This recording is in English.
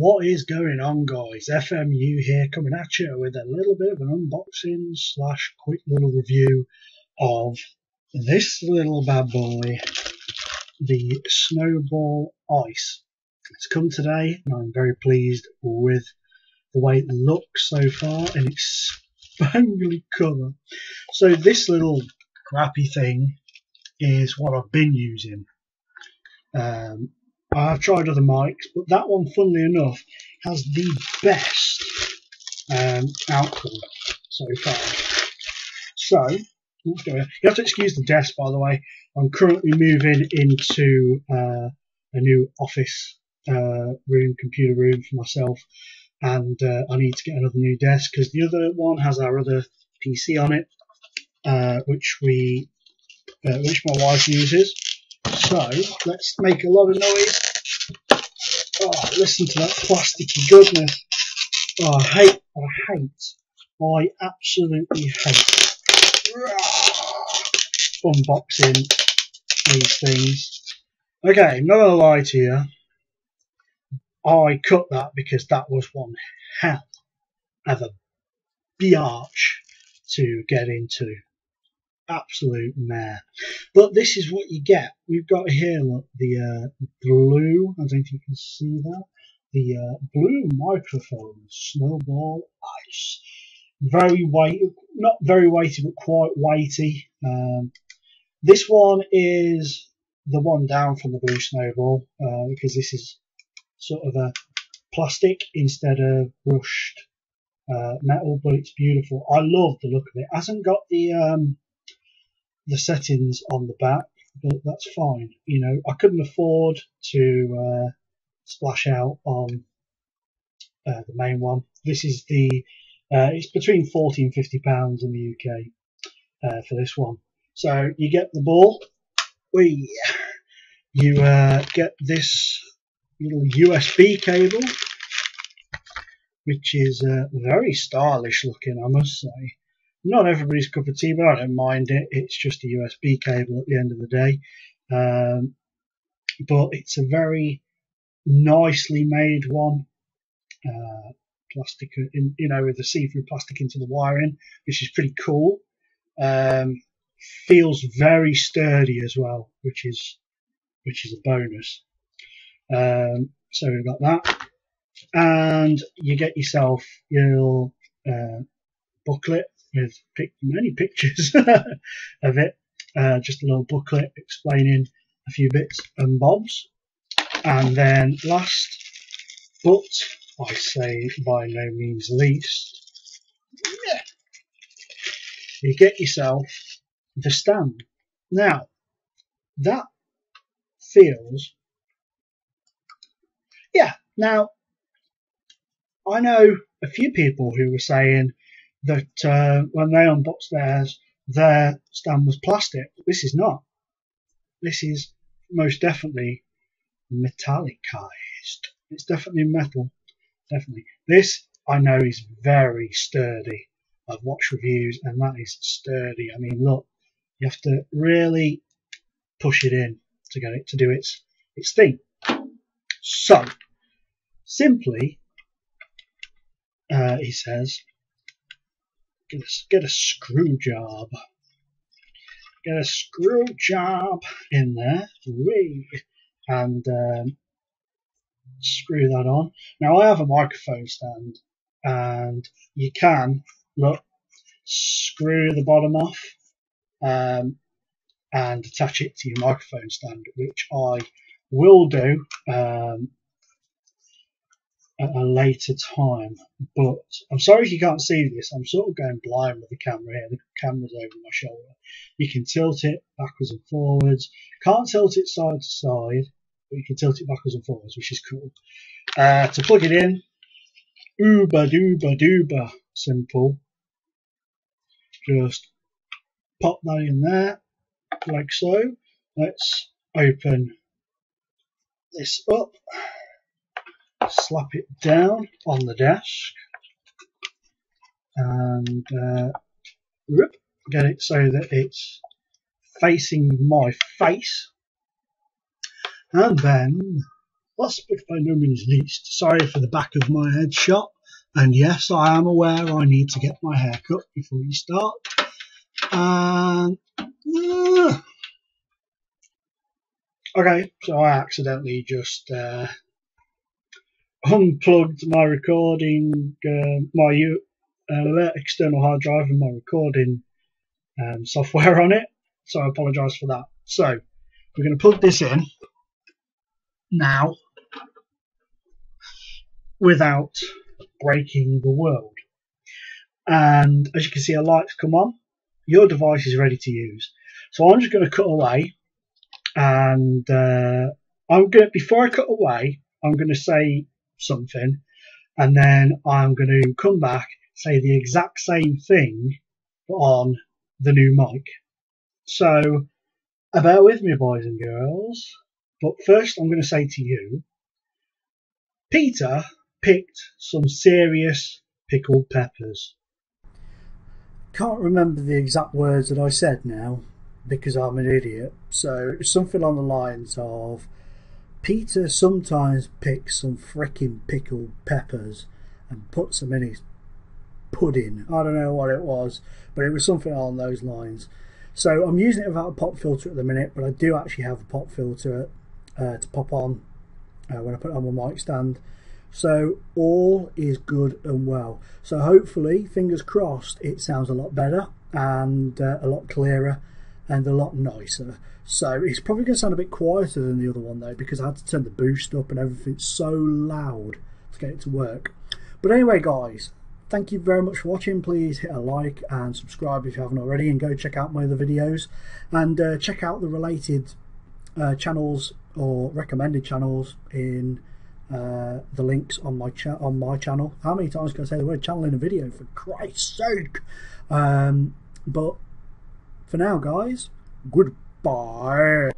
What is going on, guys? FMU here coming at you with a little bit of an unboxing slash quick little review of this little bad boy, the Snowball Ice. It's come today, and I'm very pleased with the way it looks so far and its spangly colour. So this little crappy thing is what I've been using. Um, I've tried other mics, but that one, funnily enough, has the best um, outcome so far. So, go. You have to excuse the desk, by the way. I'm currently moving into uh, a new office uh, room, computer room for myself, and uh, I need to get another new desk because the other one has our other PC on it, uh, which we, uh, which my wife uses. So let's make a lot of noise. Oh, listen to that plasticky goodness. Oh, I hate, I hate, I absolutely hate unboxing these things. Okay, not gonna lie to you. I cut that because that was one hell of a biatch to get into absolute mare. But this is what you get. We've got here, look, the uh, blue, I don't think you can see that, the uh, blue microphone, Snowball Ice. Very weight, not very weighty, but quite weighty. Um, this one is the one down from the blue Snowball, uh, because this is sort of a plastic instead of brushed uh, metal, but it's beautiful. I love the look of it. it hasn't got the um, the settings on the back, but that's fine. You know, I couldn't afford to uh, splash out on uh, the main one. This is the uh, it's between 40 and 50 pounds in the UK uh, for this one. So you get the ball, we you uh, get this little USB cable, which is uh, very stylish looking, I must say not everybody's cup of tea, but I don't mind it. It's just a USB cable at the end of the day. Um, but it's a very nicely made one. Uh, plastic, in, you know, with the see-through plastic into the wiring, which is pretty cool. Um, feels very sturdy as well, which is which is a bonus. Um, so we've got that, and you get yourself your uh, booklet with pic- many pictures of it. Uh, just a little booklet explaining a few bits and bobs. And then last, but I say by no means least, you get yourself the stand. Now, that feels, yeah, now, I know a few people who were saying that uh, when they unboxed theirs, their stand was plastic. This is not. This is most definitely metallicized. It's definitely metal. Definitely. This I know is very sturdy. I've watched reviews and that is sturdy. I mean, look, you have to really push it in to get it to do its its thing. So, simply, uh, he says, Get a, get a screw job. Get a screw job in there. Wee. And um, screw that on. Now I have a microphone stand and you can, look, screw the bottom off um, and attach it to your microphone stand, which I will do um, at a later time. But I'm sorry if you can't see this. I'm sort of going blind with the camera here. The camera's over my shoulder. You can tilt it backwards and forwards. Can't tilt it side to side, but you can tilt it backwards and forwards, which is cool. Uh, to plug it in, uber dooba dooba simple. Just pop that in there, like so. Let's open this up slap it down on the desk and uh, get it so that it's facing my face and then last but by no means least, sorry for the back of my head shot. And yes, I am aware I need to get my hair cut before you start. And uh, okay, so I accidentally just uh, unplugged my recording, uh, my uh, external hard drive and my recording um, software on it. So I apologise for that. So we're going to plug this in now without breaking the world. And as you can see, a light's come on. Your device is ready to use. So I'm just going to cut away, and uh, I'm going to, before I cut away, I'm going to say something, and then I'm going to come back, say the exact same thing on the new mic. So, uh, bear with me, boys and girls. But first, I'm going to say to you, Peter picked some serious pickled peppers. Can't remember the exact words that I said now because I'm an idiot. So it's something on the lines of Peter sometimes picks some fricking pickled peppers and puts them in his pudding. I don't know what it was, but it was something along those lines. So I'm using it without a pop filter at the minute, but I do actually have a pop filter uh, to pop on uh, when I put it on my mic stand. So all is good and well. So hopefully, fingers crossed, it sounds a lot better and uh, a lot clearer and a lot nicer. So it's probably going to sound a bit quieter than the other one though because I had to turn the boost up and everything's so loud to get it to work. But anyway guys, thank you very much for watching. Please hit a like and subscribe if you haven't already and go check out my other videos and uh, check out the related uh, channels or recommended channels in uh, the links on my on my channel. How many times can I say the word channel in a video? For Christ's sake! Um, but for now, guys, goodbye.